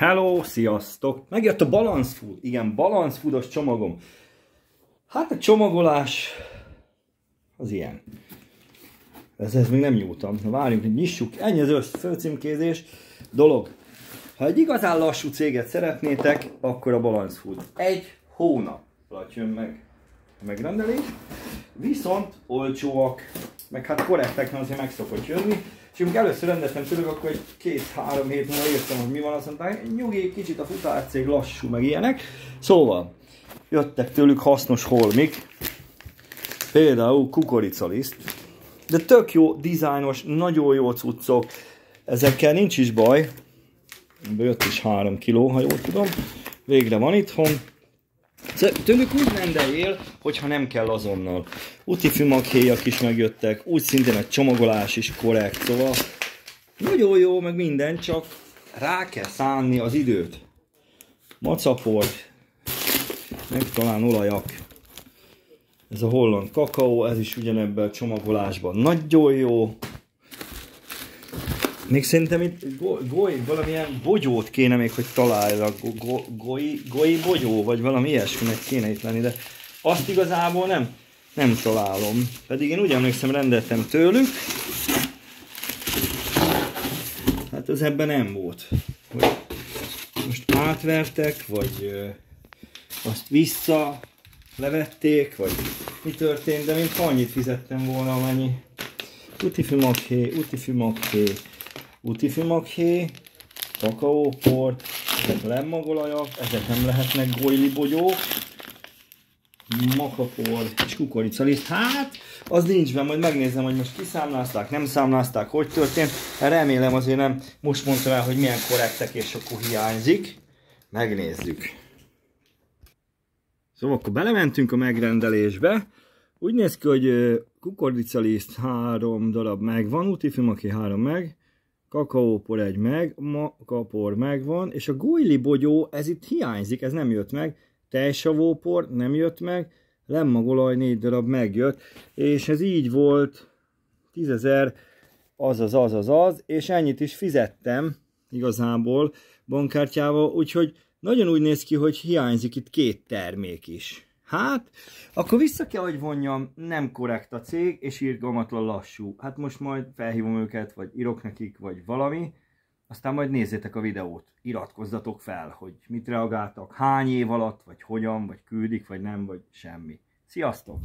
Hello, sziasztok! Megjött a Balance Food. Igen, Balance Foodos csomagom. Hát a csomagolás az ilyen. Ez, ez még nem nyúltam. Na várjunk, hogy nyissuk. Ennyi az össz főcímkézés. Dolog. Ha egy igazán lassú céget szeretnétek, akkor a Balance Food. Egy hónap alatt jön meg a megrendelés. Viszont olcsóak, meg hát korrektek, mert azért meg szokott jönni. És amikor először rendeltem tőlük, akkor egy két-három hét múlva értem, hogy mi van, azt mondták, nyugi, kicsit a futárcég lassú, meg ilyenek. Szóval, jöttek tőlük hasznos holmik, például kukoricaliszt, de tök jó, dizájnos, nagyon jó cuccok, ezekkel nincs is baj, jött is 3 kiló, ha jól tudom, végre van itthon, Tőlük úgy rendeljél, hogyha nem kell azonnal. Úti fümaghéjak is megjöttek, úgy szintén a csomagolás is korrekt, szóval nagyon jó, meg minden, csak rá kell szánni az időt. Macaport, meg talán olajak. Ez a holland kakaó, ez is ugyanebben a csomagolásban nagyon jó. Még szerintem itt goly, valamilyen bogyót kéne még, hogy találjak. Goly, goly bogyó, vagy valami ilyesminek kéne itt lenni, de azt igazából nem, nem találom. Pedig én úgy emlékszem, rendeltem tőlük. Hát az ebben nem volt. Hogy most átvertek, vagy azt vissza levették, vagy mi történt, de mint annyit fizettem volna, amennyi. Utifimagché, utifimagché, utifimagché, kakaóport, ezek lemmagolajak, ezek nem lehetnek golyli bogyók, makapor és kukoricaliszt. Hát, az nincs benne, majd megnézem, hogy most kiszámlázták, nem számlázták, hogy történt. Remélem azért nem most mondtam el, hogy milyen korrektek és akkor hiányzik. Megnézzük. Szóval akkor belementünk a megrendelésbe. Úgy néz ki, hogy kukoricaliszt három darab megvan, utifimaki három meg, kakaópor egy meg, makapor megvan, és a gújli bogyó, ez itt hiányzik, ez nem jött meg, tejsavópor nem jött meg, lemmagolaj négy darab megjött, és ez így volt 10.000, az az az az az, és ennyit is fizettem igazából bankkártyával, úgyhogy nagyon úgy néz ki, hogy hiányzik itt két termék is. Hát, akkor vissza kell, hogy vonjam, nem korrekt a cég, és irgalmatlan lassú. Hát most majd felhívom őket, vagy írok nekik, vagy valami, aztán majd nézzétek a videót, iratkozzatok fel, hogy mit reagáltak, hány év alatt, vagy hogyan, vagy küldik, vagy nem, vagy semmi. Sziasztok!